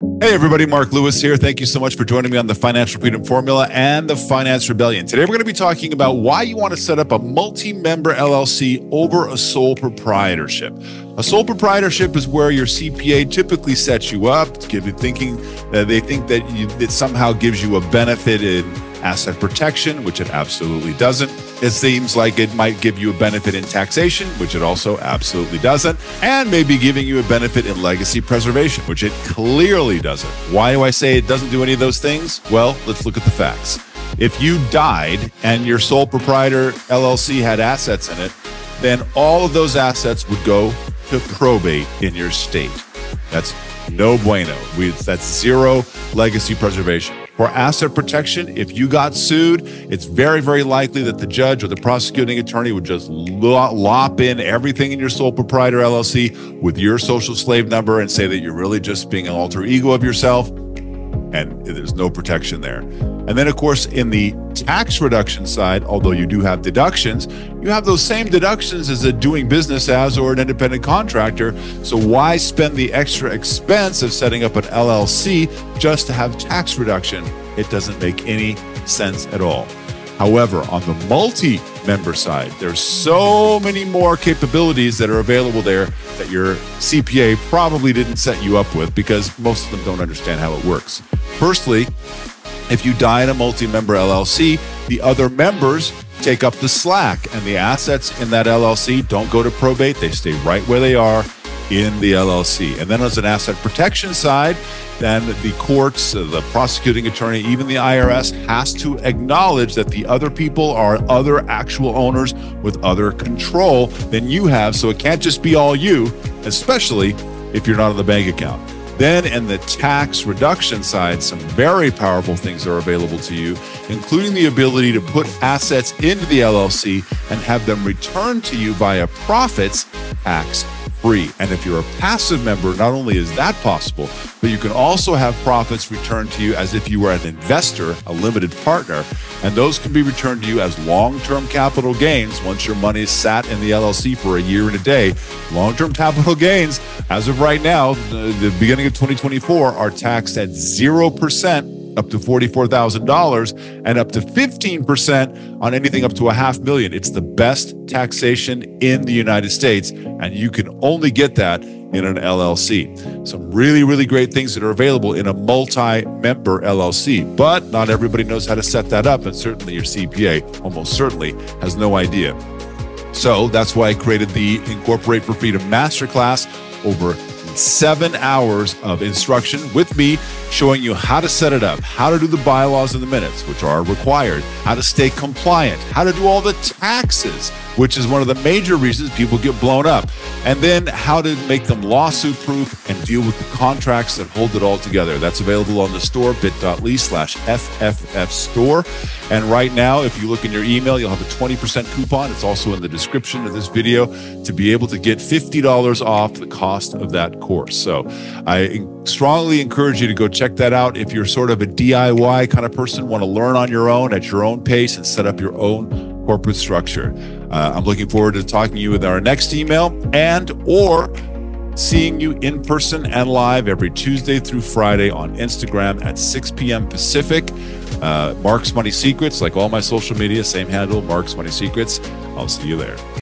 Hey, everybody, Mark Lewis here. Thank you so much for joining me on the Financial Freedom Formula and the Finance Rebellion. Today, we're going to be talking about why you want to set up a multi member LLC over a sole proprietorship. A sole proprietorship is where your CPA typically sets you up, thinking that they think that you, it somehow gives you a benefit in asset protection, which it absolutely doesn't. It seems like it might give you a benefit in taxation, which it also absolutely doesn't, and maybe giving you a benefit in legacy preservation, which it clearly doesn't. Why do I say it doesn't do any of those things? Well, let's look at the facts. If you died and your sole proprietor LLC had assets in it, then all of those assets would go to probate in your state. That's no bueno. We, that's zero legacy preservation. For asset protection, if you got sued, it's very, very likely that the judge or the prosecuting attorney would just lop in everything in your sole proprietor LLC with your social slave number and say that you're really just being an alter ego of yourself and there's no protection there. And then, of course, in the tax reduction side, although you do have deductions, you have those same deductions as a doing business as or an independent contractor. So why spend the extra expense of setting up an LLC just to have tax reduction? It doesn't make any sense at all. However, on the multi member side, there's so many more capabilities that are available there that your CPA probably didn't set you up with because most of them don't understand how it works. Firstly, if you die in a multi member LLC, the other members take up the slack, and the assets in that LLC don't go to probate. They stay right where they are in the LLC. And then, as an asset protection side, then the courts, the prosecuting attorney, even the IRS has to acknowledge that the other people are other actual owners with other control than you have. So it can't just be all you, especially if you're not on the bank account. Then, in the tax reduction side, some very powerful things are available to you, including the ability to put assets into the LLC and have them returned to you via profits tax free. And if you're a passive member, not only is that possible, but you can also have profits returned to you as if you were an investor, a limited partner, and those can be returned to you as long-term capital gains once your money is sat in the LLC for a year and a day. Long-term capital gains, as of right now, the, the beginning of 2024, are taxed at 0% up to $44,000 and up to 15% on anything up to a half million. It's the best taxation in the United States, and you can only get that in an LLC. Some really, really great things that are available in a multi member LLC, but not everybody knows how to set that up, and certainly your CPA almost certainly has no idea. So that's why I created the Incorporate for Freedom Masterclass over seven hours of instruction with me showing you how to set it up, how to do the bylaws and the minutes, which are required, how to stay compliant, how to do all the taxes, which is one of the major reasons people get blown up, and then how to make them lawsuit proof and deal with the contracts that hold it all together. That's available on the store, bit.ly slash FFF store. And right now, if you look in your email, you'll have a 20% coupon. It's also in the description of this video to be able to get $50 off the cost of that course. So I strongly encourage you to go check that out. If you're sort of a DIY kind of person, want to learn on your own at your own pace and set up your own corporate structure. Uh, I'm looking forward to talking to you with our next email and or seeing you in person and live every Tuesday through Friday on Instagram at 6 p.m. Pacific. Uh, Mark's Money Secrets, like all my social media, same handle, Mark's Money Secrets. I'll see you there.